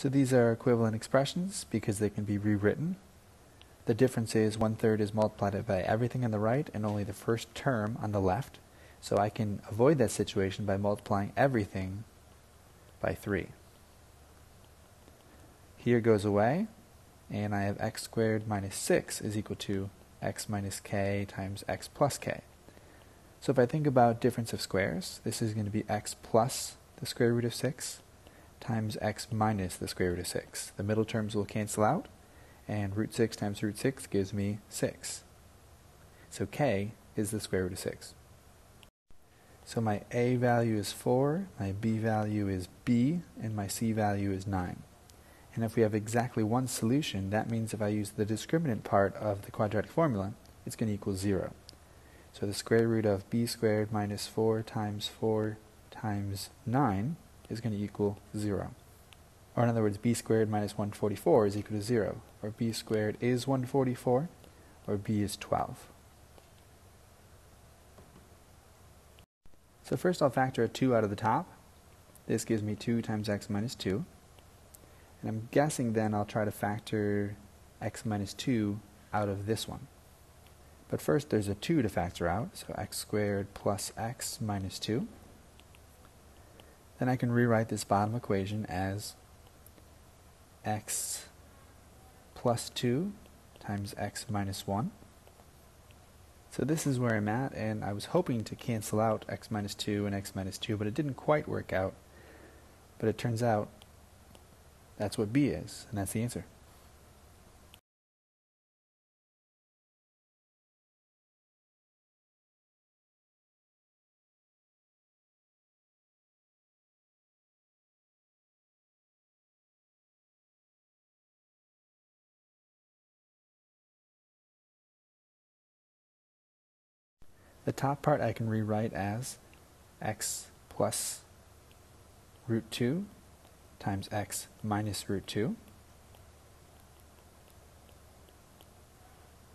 So these are equivalent expressions because they can be rewritten. The difference is one third is multiplied by everything on the right and only the first term on the left. So I can avoid that situation by multiplying everything by 3. Here goes away, and I have x squared minus 6 is equal to x minus k times x plus k. So if I think about difference of squares, this is going to be x plus the square root of 6 times x minus the square root of 6. The middle terms will cancel out, and root 6 times root 6 gives me 6. So k is the square root of 6. So my a value is 4, my b value is b, and my c value is 9. And if we have exactly one solution, that means if I use the discriminant part of the quadratic formula, it's going to equal 0. So the square root of b squared minus 4 times 4 times 9 is going to equal 0. Or in other words, b squared minus 144 is equal to 0. Or b squared is 144, or b is 12. So first I'll factor a 2 out of the top. This gives me 2 times x minus 2. And I'm guessing then I'll try to factor x minus 2 out of this one. But first there's a 2 to factor out, so x squared plus x minus 2. Then I can rewrite this bottom equation as x plus 2 times x minus 1. So this is where I'm at, and I was hoping to cancel out x minus 2 and x minus 2, but it didn't quite work out. But it turns out that's what b is, and that's the answer. The top part I can rewrite as x plus root 2 times x minus root 2.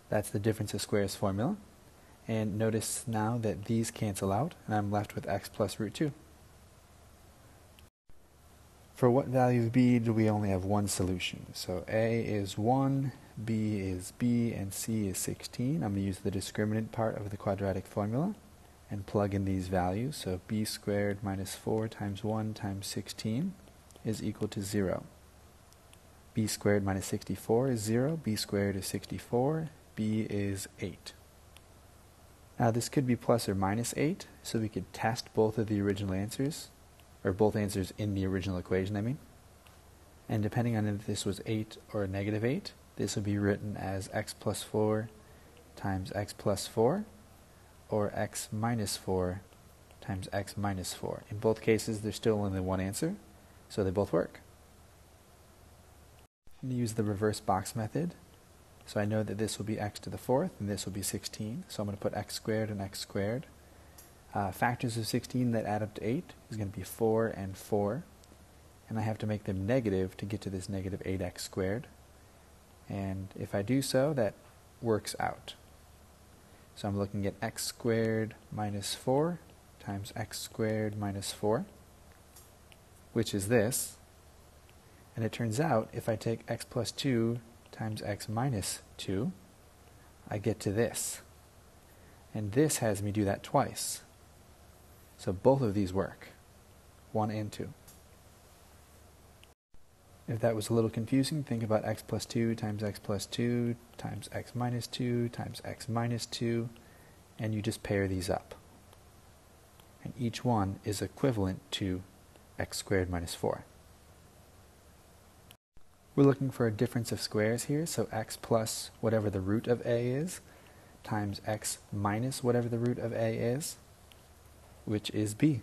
That's the difference of squares formula. And notice now that these cancel out, and I'm left with x plus root 2. For what value of b do we only have one solution? So a is 1, b is b, and c is 16. I'm going to use the discriminant part of the quadratic formula and plug in these values. So b squared minus 4 times 1 times 16 is equal to 0. b squared minus 64 is 0. b squared is 64. b is 8. Now this could be plus or minus 8, so we could test both of the original answers, or both answers in the original equation, I mean. And depending on if this was 8 or negative 8, this would be written as x plus 4 times x plus 4 or x minus 4 times x minus 4. In both cases, there's still only one answer, so they both work. I'm going to use the reverse box method. So I know that this will be x to the fourth, and this will be 16. So I'm going to put x squared and x squared. Uh, factors of 16 that add up to 8 is going to be 4 and 4. And I have to make them negative to get to this negative 8x squared. And if I do so, that works out. So I'm looking at x squared minus 4 times x squared minus 4, which is this. And it turns out if I take x plus 2 times x minus 2, I get to this. And this has me do that twice. So both of these work, 1 and 2. If that was a little confusing, think about x plus 2 times x plus 2 times x minus 2 times x minus 2, and you just pair these up. And each one is equivalent to x squared minus 4. We're looking for a difference of squares here, so x plus whatever the root of a is times x minus whatever the root of a is, which is b.